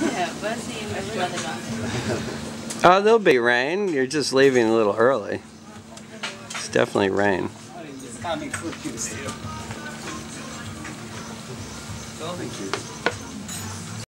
Oh, there'll be rain. You're just leaving a little early. It's definitely rain. It's you.